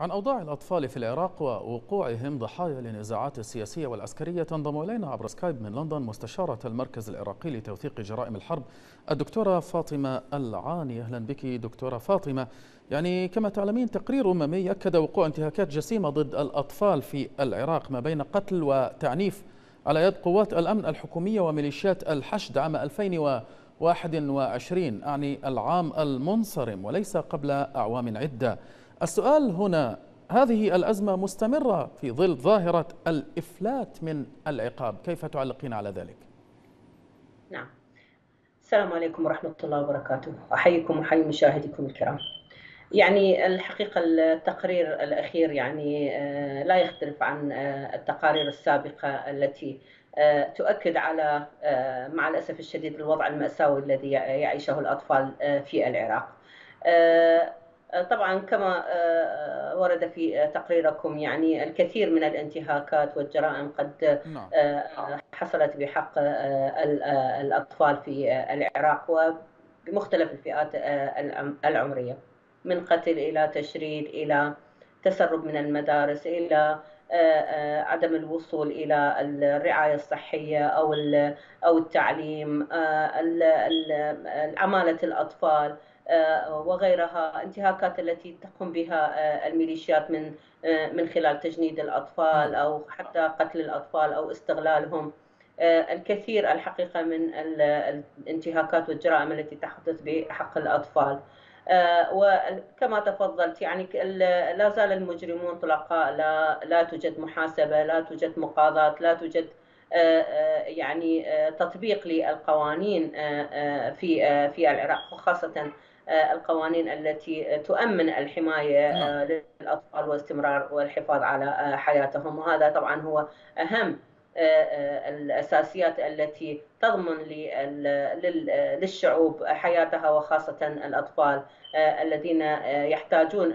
عن أوضاع الأطفال في العراق ووقوعهم ضحايا للنزاعات السياسية والعسكرية تنضم إلينا عبر سكايب من لندن مستشارة المركز العراقي لتوثيق جرائم الحرب الدكتورة فاطمة العاني. أهلا بك دكتورة فاطمة. يعني كما تعلمين تقرير أممي أكد وقوع انتهاكات جسيمة ضد الأطفال في العراق ما بين قتل وتعنيف على يد قوات الأمن الحكومية وميليشيات الحشد عام 2021 أعني العام المنصرم وليس قبل أعوام عدة. السؤال هنا هذه الأزمة مستمرة في ظل ظاهرة الإفلات من العقاب. كيف تعلقين على ذلك؟ نعم. السلام عليكم ورحمة الله وبركاته. أحييكم وحيي مشاهديكم الكرام. يعني الحقيقة التقرير الأخير يعني آه، لا يختلف عن آه، التقارير السابقة التي آه، تؤكد على مع الأسف الشديد الوضع المأساوي الذي يعيشه الأطفال في العراق. طبعا كما آه، آه، ورد في تقريركم يعني الكثير من الانتهاكات والجرائم قد نعم. حصلت بحق الأطفال في العراق وبمختلف الفئات العمرية من قتل إلى تشريد إلى تسرب من المدارس إلى عدم الوصول إلى الرعاية الصحية أو أو التعليم عماله الأطفال آه، وغيرها انتهاكات التي تقوم بها آه، الميليشيات من آه، من خلال تجنيد الأطفال أو حتى قتل الأطفال أو استغلالهم. الكثير الحقيقة من الانتهاكات والجرائم التي تحدث بحق الأطفال. وكما تفضلت يعني لا زال المجرمون طلقاء لا لا توجد محاسبة لا توجد مقاضاه لا توجد يعني تطبيق للقوانين في في العراق وخاصة آه، القوانين التي تؤمن الحماية آه، نعم. للأطفال واستمرار والحفاظ على آه، حياتهم وهذا طبعا هو أهم الأساسيات التي تضمن للشعوب حياتها وخاصة الأطفال الذين يحتاجون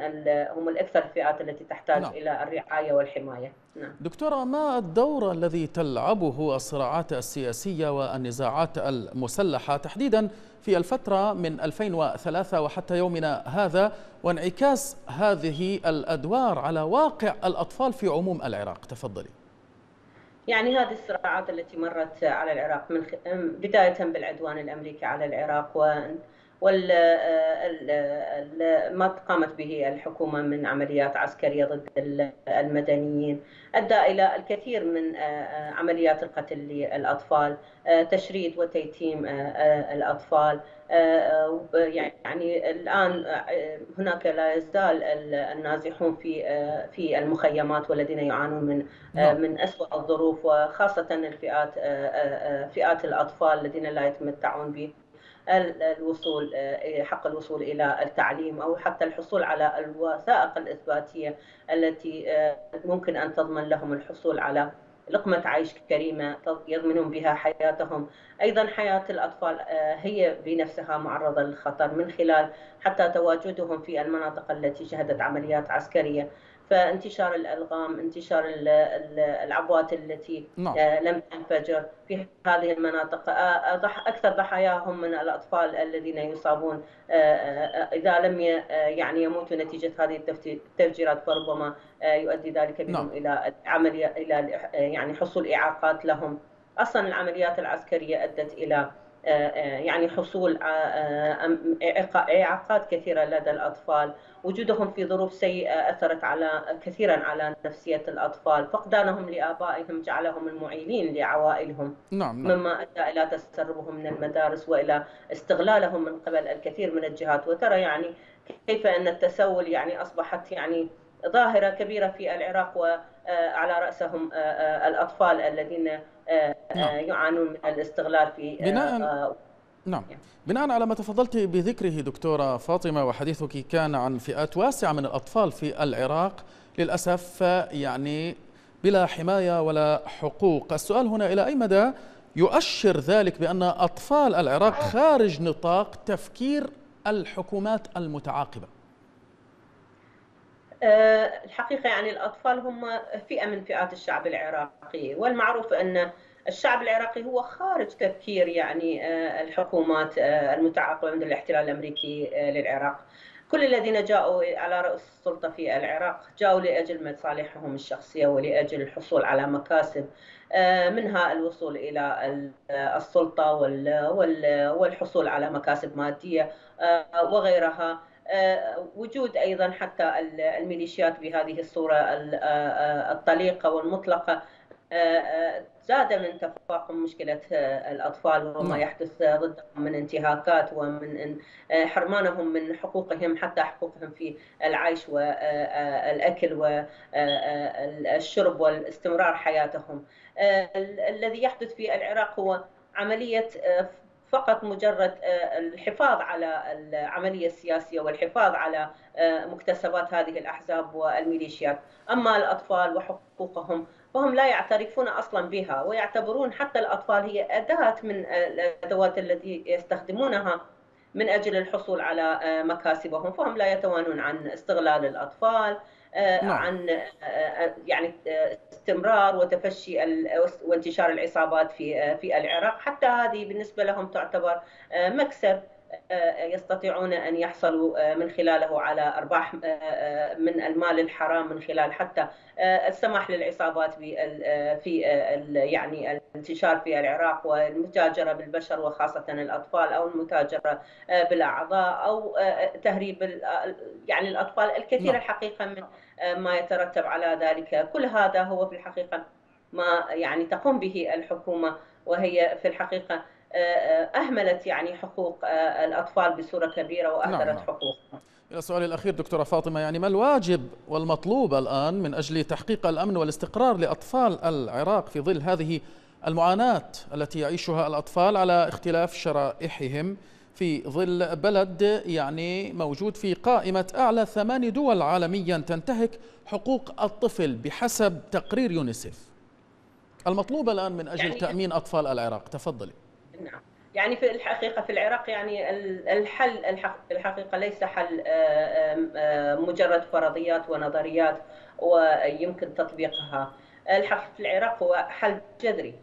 هم الأكثر الفئات التي تحتاج نعم. إلى الرعاية والحماية نعم. دكتورة ما الدور الذي تلعبه الصراعات السياسية والنزاعات المسلحة تحديدا في الفترة من 2003 وحتى يومنا هذا وانعكاس هذه الأدوار على واقع الأطفال في عموم العراق تفضلي يعني هذه الصراعات التي مرت على العراق من بداية بالعدوان الأمريكي على العراق ما قامت به الحكومة من عمليات عسكرية ضد المدنيين أدى إلى الكثير من عمليات القتل للأطفال تشريد وتيتيم الأطفال يعني الآن هناك لا يزال النازحون في في المخيمات والذين يعانون من نعم. من أسوأ الظروف وخاصة الفئات فئات الأطفال الذين لا يتمتعون به الوصول آه، حق الوصول إلى التعليم أو حتى الحصول على الوثائق الإثباتية التي آه، ممكن أن تضمن لهم الحصول على لقمة عيش كريمة يضمنون بها حياتهم. أيضا حياة الأطفال آه، هي بنفسها معرضة للخطر من خلال حتى تواجدهم في المناطق التي شهدت عمليات عسكرية. فانتشار الألغام انتشار العبوات التي نعم. آه، لم تنفجر في هذه المناطق آه، أكثر ضحاياهم من الأطفال الذين يصابون آه، إذا لم يعني يموتوا نتيجة هذه التفجيرات فربما يؤدي ذلك بهم نعم. إلى عمليه إلى يعني حصول إعاقات لهم أصلا العمليات العسكرية أدت إلى يعني حصول إعاقات كثيرة لدى الأطفال. وجودهم في ظروف سيئة أثرت على كثيرا على نفسية الأطفال. فقدانهم لآبائهم جعلهم المعيلين لعوائلهم. نعم, نعم. مما أدى إلى تسربهم من المدارس وإلى استغلالهم من قبل الكثير من الجهات. وترى يعني كيف أن التسول يعني أصبحت يعني ظاهرة كبيرة في العراق وعلى رأسهم الأطفال الذين نعم. يعانون من الاستغلال في بناء نعم. بناء على ما تفضلت بذكره دكتورة فاطمة وحديثك كان عن فئات واسعة من الأطفال في العراق للأسف يعني بلا حماية ولا حقوق. السؤال هنا إلى أي مدى يؤشر ذلك بأن أطفال العراق خارج نطاق تفكير الحكومات المتعاقبة؟ الحقيقة يعني الأطفال هم فئة من فئات الشعب العراقي والمعروف أن الشعب العراقي هو خارج تفكير يعني آه، الحكومات آه، المتعاقبة من الاحتلال الأمريكي آه، للعراق. كل الذين جاءوا على رأس السلطة في العراق جاءوا لأجل مصالحهم الشخصية ولأجل الحصول على مكاسب منها الوصول إلى السلطة والحصول على مكاسب مادية وغيرها. وجود أيضا حتى الميليشيات بهذه الصورة الطليقة والمطلقة زاد من تفاقم مشكلة الأطفال وما نعم. يحدث ضدهم من انتهاكات ومن حرمانهم من حقوقهم حتى حقوقهم في العيش والأكل والشرب والاستمرار حياتهم الذي يحدث في العراق هو عملية فقط مجرد الحفاظ على العملية السياسية والحفاظ على مكتسبات هذه الأحزاب والميليشيات، أما الأطفال وحقوقهم فهم لا يعترفون أصلا بها ويعتبرون حتى الأطفال هي أداة من الأدوات التي يستخدمونها من أجل الحصول على مكاسبهم، فهم لا يتوانون عن استغلال الأطفال. عن يعني استمرار وتفشي وانتشار العصابات في في العراق، حتى هذه بالنسبة لهم تعتبر مكسب. يستطيعون أن يحصلوا من خلاله على أرباح من المال الحرام من خلال حتى السماح للعصابات في يعني الانتشار في العراق والمتاجرة بالبشر وخاصة الأطفال أو المتاجرة بالأعضاء أو تهريب يعني الأطفال الكثير الحقيقة من ما يترتب على ذلك. كل هذا هو في الحقيقة ما يعني تقوم به الحكومة وهي في الحقيقة أهملت يعني حقوق الأطفال بصورة كبيرة واهدرت نعم. حقوق إلى السؤال الأخير دكتورة فاطمة يعني ما الواجب والمطلوب الآن من أجل تحقيق الأمن والاستقرار لأطفال العراق في ظل هذه المعاناة التي يعيشها الأطفال على اختلاف شرائحهم في ظل بلد يعني موجود في قائمة أعلى ثمان دول عالميا تنتهك حقوق الطفل بحسب تقرير يونيسف المطلوب الآن من أجل يعني تأمين أطفال العراق. تفضلي. نعم. يعني في الحقيقة في العراق يعني الحل الحقيقة ليس حل مجرد فرضيات ونظريات ويمكن تطبيقها. الحق في العراق هو حل جذري.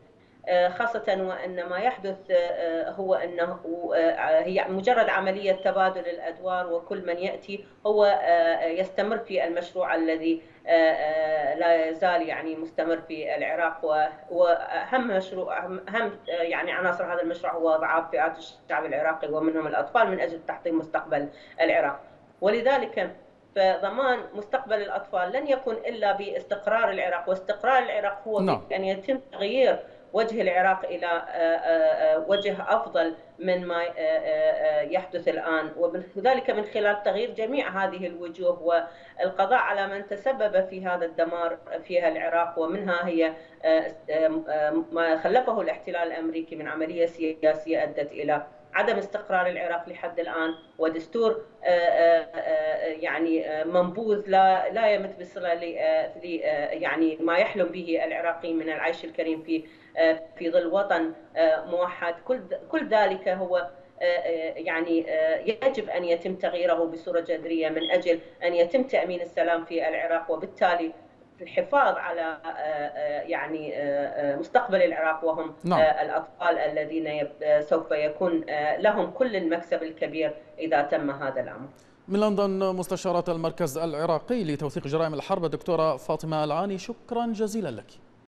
خاصة وأن ما يحدث هو أنه هي مجرد عملية تبادل الأدوار وكل من يأتي هو يستمر في المشروع الذي لا يزال يعني مستمر في العراق وأهم مشروع أهم يعني عناصر هذا المشروع هو ضعاف فئات الشعب العراقي ومنهم الأطفال من أجل تحطيم مستقبل العراق ولذلك فضمان مستقبل الأطفال لن يكون إلا باستقرار العراق واستقرار العراق هو نعم. ان يتم تغيير وجه العراق إلى وجه أفضل من ما يحدث الآن. وذلك من خلال تغيير جميع هذه الوجوه والقضاء على من تسبب في هذا الدمار في العراق. ومنها هي ما خلفه الاحتلال الأمريكي من عملية سياسية أدت إلى عدم استقرار العراق لحد الآن ودستور يعني منبوذ لا لا يمت بصلة يعني ما يحلم به العراقي من العيش الكريم في في ظل وطن موحد. كل كل ذلك هو يعني يجب أن يتم تغييره بصورة جذرية من أجل أن يتم تأمين السلام في العراق وبالتالي الحفاظ على يعني مستقبل العراق وهم نعم. الأطفال الذين سوف يكون لهم كل المكسب الكبير إذا تم هذا الأمر. من لندن مستشارة المركز العراقي لتوثيق جرائم الحرب الدكتورة فاطمة العاني شكرا جزيلا لك.